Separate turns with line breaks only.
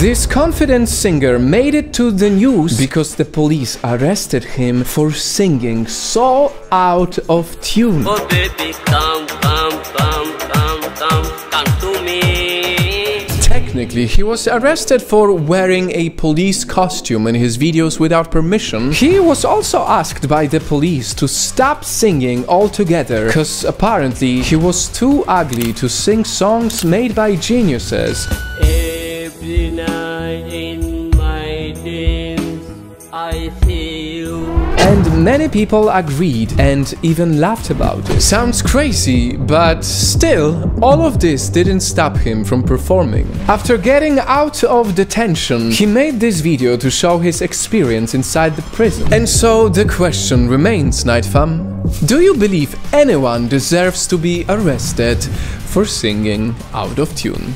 This confident singer made it to the news because the police arrested him for singing so out of tune.
Oh baby, come, come, come.
Technically, he was arrested for wearing a police costume in his videos without permission. He was also asked by the police to stop singing altogether, because apparently he was too ugly to sing songs made by geniuses.
Every night in my dreams, I see you.
And many people agreed and even laughed about it. Sounds crazy, but still, all of this didn't stop him from performing. After getting out of detention, he made this video to show his experience inside the prison. And so the question remains, Nightfam. Do you believe anyone deserves to be arrested for singing out of tune?